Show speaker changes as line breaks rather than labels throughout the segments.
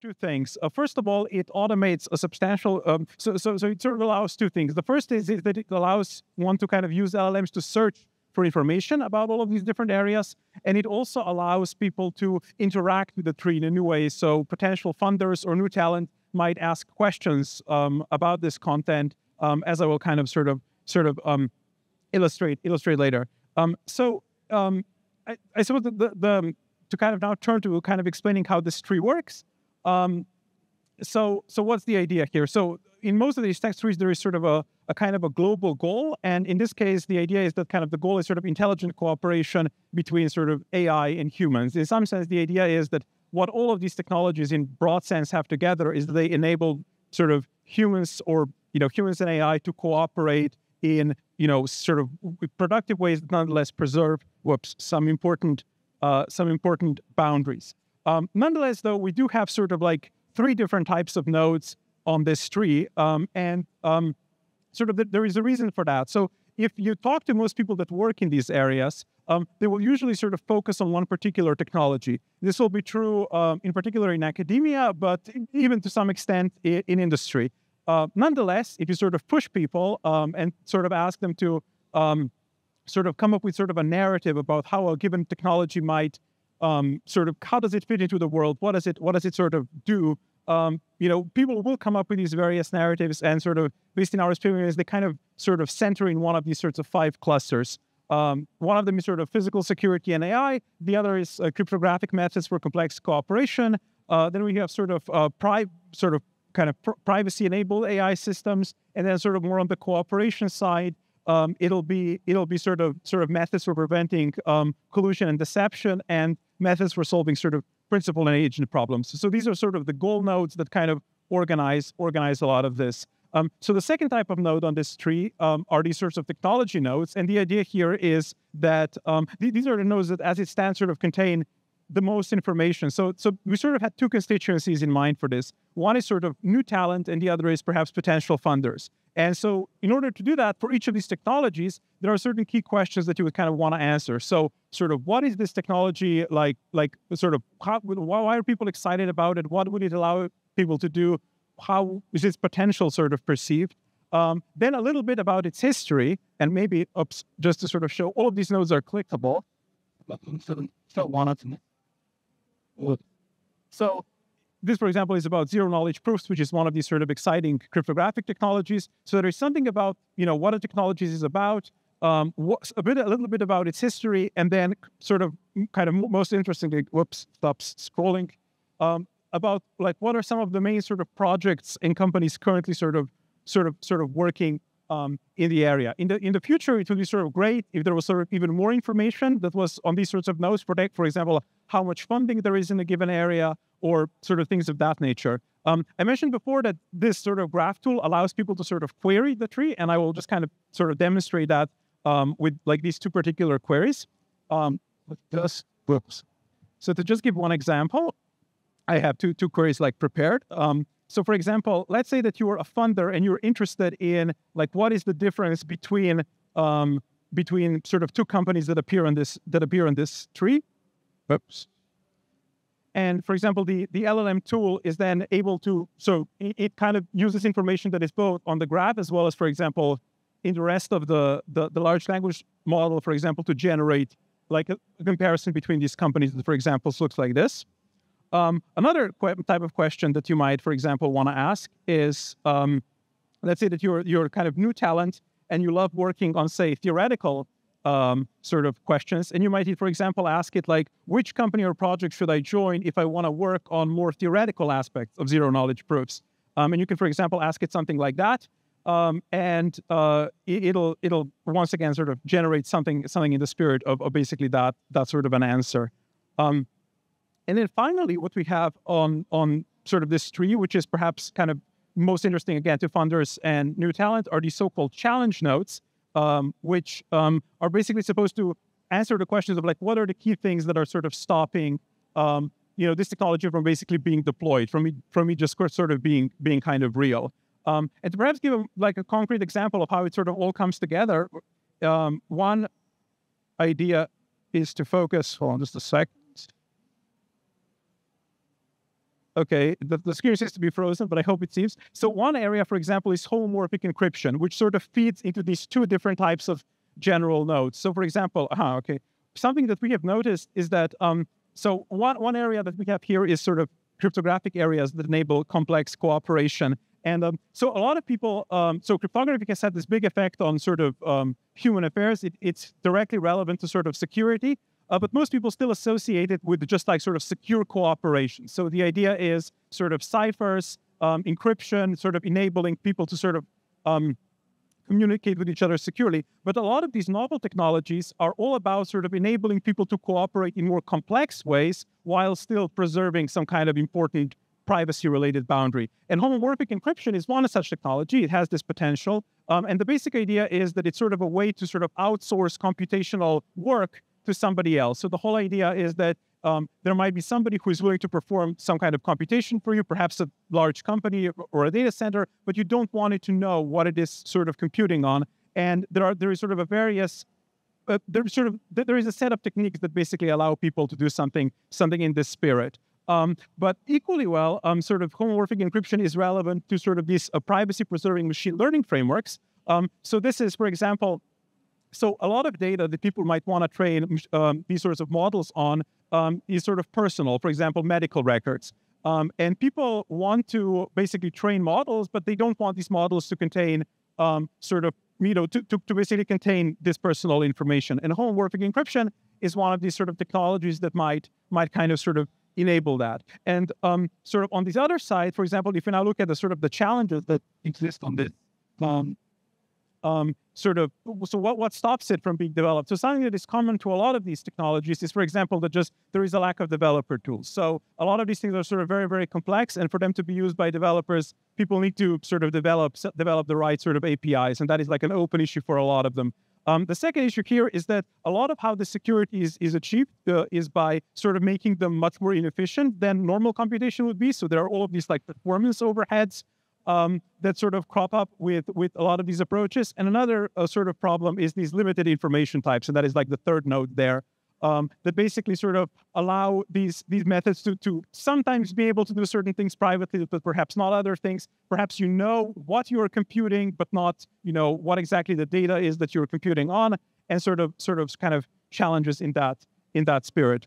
two things. Uh, first of all, it automates a substantial. Um, so, so, so it sort of allows two things. The first is, is that it allows one to kind of use LLMs to search for information about all of these different areas, and it also allows people to interact with the tree in a new way. So, potential funders or new talent might ask questions um, about this content, um, as I will kind of sort of sort of um, illustrate illustrate later. Um, so, um, I, I suppose the, the, the to kind of now turn to kind of explaining how this tree works. Um, so, so what's the idea here? So, in most of these tech trees, there is sort of a, a kind of a global goal, and in this case, the idea is that kind of the goal is sort of intelligent cooperation between sort of AI and humans. In some sense, the idea is that what all of these technologies, in broad sense, have together is that they enable sort of humans or you know humans and AI to cooperate in you know sort of productive ways nonetheless preserve whoops some important uh, some important boundaries. Um, nonetheless, though, we do have sort of like three different types of nodes on this tree, um, and um, sort of the, there is a reason for that. So if you talk to most people that work in these areas, um, they will usually sort of focus on one particular technology. This will be true um, in particular in academia, but even to some extent in, in industry. Uh, nonetheless, if you sort of push people um, and sort of ask them to sort of come up with sort of a narrative about how a given technology might um, sort of how does it fit into the world? What does it what does it sort of do? Um, you know, people will come up with these various narratives and sort of, based in our experience, they kind of sort of center in one of these sorts of five clusters. Um, one of them is sort of physical security and AI. The other is uh, cryptographic methods for complex cooperation. Uh, then we have sort of uh, pri- sort of kind of pr- privacy-enabled AI systems, and then sort of more on the cooperation side, um, it'll be it'll be sort of sort of methods for preventing um, collusion and deception and methods for solving sort of principal and agent problems. So these are sort of the goal nodes that kind of organize organize a lot of this. Um, so the second type of node on this tree um, are these sorts of technology nodes, and the idea here is that um, th- these are the nodes that, as it stands, sort of contain the most information. So, so we sort of had two constituencies in mind for this. One is sort of new talent, and the other is perhaps potential funders. And so, in order to do that, for each of these technologies, there are certain key questions that you would kind of want to answer. So, sort of, what is this technology like? Like, sort of, how, why are people excited about it? What would it allow people to do? How is its potential sort of perceived? Um, then a little bit about its history, and maybe oops, just to sort of show all of these nodes are clickable. So, one of them. So this, for example, is about zero knowledge proofs, which is one of these sort of exciting cryptographic technologies. So there's something about you know what a technology is about, um, what, a bit, a little bit about its history, and then sort of kind of most interestingly, whoops, stops scrolling, um, about like what are some of the main sort of projects and companies currently sort of sort of sort of working um, in the area. In the in the future, it would be sort of great if there was sort of even more information that was on these sorts of nodes. Protect, for example, how much funding there is in a given area, or sort of things of that nature. Um, I mentioned before that this sort of graph tool allows people to sort of query the tree, and I will just kind of sort of demonstrate that um, with like these two particular queries. Um, just whoops. So to just give one example, I have two two queries like prepared. Um, so for example, let's say that you are a funder and you're interested in like what is the difference between um, between sort of two companies that appear on this that appear on this tree. Oops. And for example, the, the LLM tool is then able to, so it, it, kind of uses information that is both on the graph as well as, for example, in the rest of the, the, the large language model, for example, to generate like a, a comparison between these companies that, for example, looks like this. Um, another type of question that you might, for example, want to ask is, um, let's say that you're you're kind of new talent and you love working on, say, theoretical um, sort of questions, and you might, for example, ask it like, which company or project should I join if I want to work on more theoretical aspects of zero knowledge proofs? Um, and you can, for example, ask it something like that, um, and uh, it, will it'll once again sort of generate something something in the spirit of, of basically that that sort of an answer. And then finally, what we have on on sort of this tree, which is perhaps kind of most interesting again to funders and new talent, are these so-called challenge nodes, um, which um, are basically supposed to answer the questions of like what are the key things that are sort of stopping um, you know this technology from basically being deployed, from me from me just sort of being being kind of real. Um, and to perhaps give a, like a concrete example of how it sort of all comes together, um, one idea is to focus. Hold on just a sec. Okay, the, the screen seems to be frozen, but I hope it seems. So one area, for example, is homomorphic encryption, which sort of feeds into these two different types of general nodes. So for example, uh, okay, something that we have noticed is that um, so one one area that we have here is sort of cryptographic areas that enable complex cooperation. And um, so a lot of people, um, so cryptography has had this big effect on sort of um, human affairs. It, it's directly relevant to sort of security, uh, but most people still associate it with just like sort of secure cooperation. So the idea is sort of ciphers, um, encryption, sort of enabling people to sort of um, communicate with each other securely. But a lot of these novel technologies are all about sort of enabling people to cooperate in more complex ways while still preserving some kind of important privacy related boundary. And homomorphic encryption is one of such technology. It has this potential. Um, and the basic idea is that it's sort of a way to sort of outsource computational work to somebody else. So the whole idea is that um, there might be somebody who is willing to perform some kind of computation for you, perhaps a large company or a data center, but you don't want it to know what it is sort of computing on. And there are there is sort of a various uh, there's sort of there is a set of techniques that basically allow people to do something something in this spirit. Um, but equally well, um, sort of homomorphic encryption is relevant to sort of these uh, privacy preserving machine learning frameworks. Um, so this is, for example, so a lot of data that people might want to train um, these sorts of models on um, is sort of personal, for example, medical records. Um, and people want to basically train models, but they don't want these models to contain um, sort of, you know, to, to, to, basically contain this personal information. And homomorphic encryption is one of these sort of technologies that might might kind of sort of enable that. And um, sort of on this other side, for example, if you now look at the sort of the challenges that exist on this, um, sort of so what, what stops it from being developed? So something that is common to a lot of these technologies is for example that just there is a lack of developer tools. So a lot of these things are sort of very very complex and for them to be used by developers people need to sort of develop develop the right sort of apis and that is like an open issue for a lot of them. Um, the second issue here is that a lot of how the security is, is achieved uh, is by sort of making them much more inefficient than normal computation would be. So there are all of these like performance overheads um, that sort of crop up with with a lot of these approaches. And another uh, sort of problem is these limited information types, and that is like the third node there. Um, that basically sort of allow these these methods to to sometimes be able to do certain things privately, but perhaps not other things. Perhaps you know what you are computing, but not you know what exactly the data is that you're computing on, and sort of sort of kind of challenges in that in that spirit.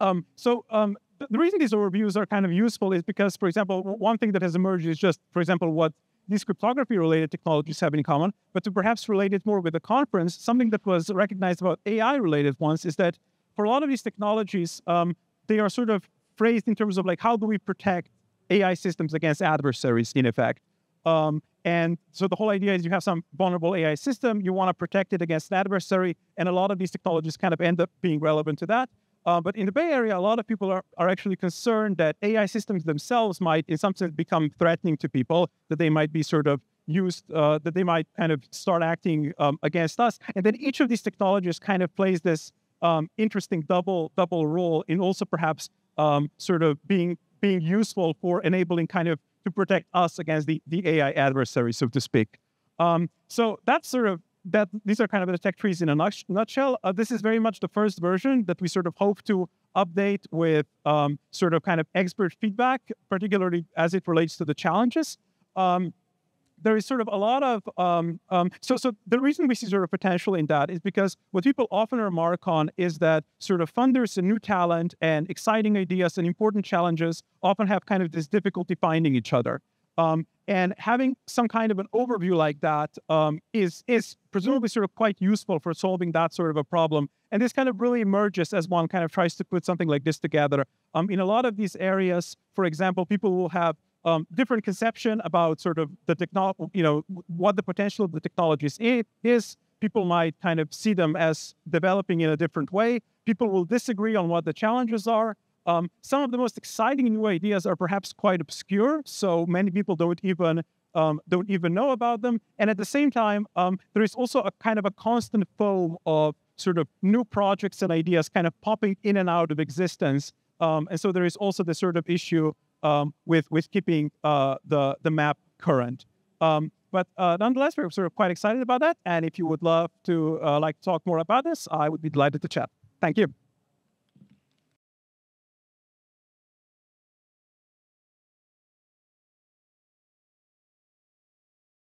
Um, so um, the reason these overviews are kind of useful is because, for example, one thing that has emerged is just, for example, what these cryptography related technologies have in common, but to perhaps relate it more with the conference, something that was recognized about AI related ones is that for a lot of these technologies, um, they are sort of phrased in terms of like, how do we protect AI systems against adversaries, in effect? Um, and so the whole idea is you have some vulnerable AI system, you want to protect it against an adversary, and a lot of these technologies kind of end up being relevant to that. Uh, but in the Bay Area, a lot of people are, are actually concerned that AI systems themselves might, in some sense, become threatening to people, that they might be sort of used, uh, that they might kind of start acting um, against us. And then each of these technologies kind of plays this um, interesting double double role in also perhaps um, sort of being being useful for enabling kind of to protect us against the, the AI adversary, so to speak. Um, so that's sort of that these are kind of the tech trees in a nutshell. Uh, this is very much the first version that we sort of hope to update with um, sort of kind of expert feedback, particularly as it relates to the challenges. Um, there is sort of a lot of um, um, so so the reason we see sort of potential in that is because what people often remark on is that sort of funders and new talent and exciting ideas and important challenges often have kind of this difficulty finding each other. Um, and having some kind of an overview like that um, is is presumably sort of quite useful for solving that sort of a problem. And this kind of really emerges as one kind of tries to put something like this together. Um, in a lot of these areas, for example, people will have um, different conception about sort of the technology, you know, what the potential of the technologies is. People might kind of see them as developing in a different way. People will disagree on what the challenges are. Um, some of the most exciting new ideas are perhaps quite obscure, so many people don't even um, don't even know about them. And at the same time, um, there is also a kind of a constant foam of sort of new projects and ideas kind of popping in and out of existence. Um, and so there is also the sort of issue um, with with keeping uh, the the map current. Um, but uh, nonetheless, we're sort of quite excited about that. And if you would love to uh, like talk more about this, I would be delighted to chat. Thank you.